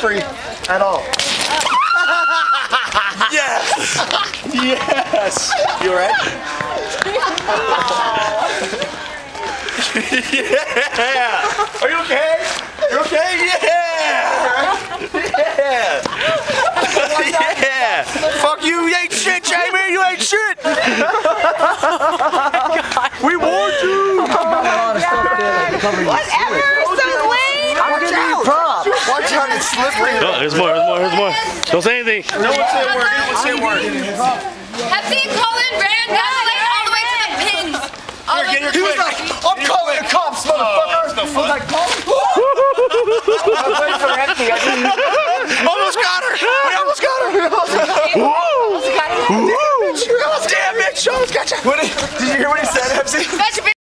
free at all. Yes! Yes! You alright? yeah! Are you okay? You okay? Yeah! Yeah! yeah! Fuck you, you ain't shit, Jamie! You ain't shit! we warned you! Whatever, Prop. Watch out, it's slippery. Oh, there's more, there's more, there's more. Don't say anything. No one say a word, no one say a word. Pepsi and Colin ran down the lane all the way to the pins. All Here, get your He was like, I'm calling the cops, motherfucker. Oh, no fun. Like, Paul. Almost got her! We almost got her! We almost got her! Damn, Mitch! You almost got you! Did, did you hear what he said, Pepsi?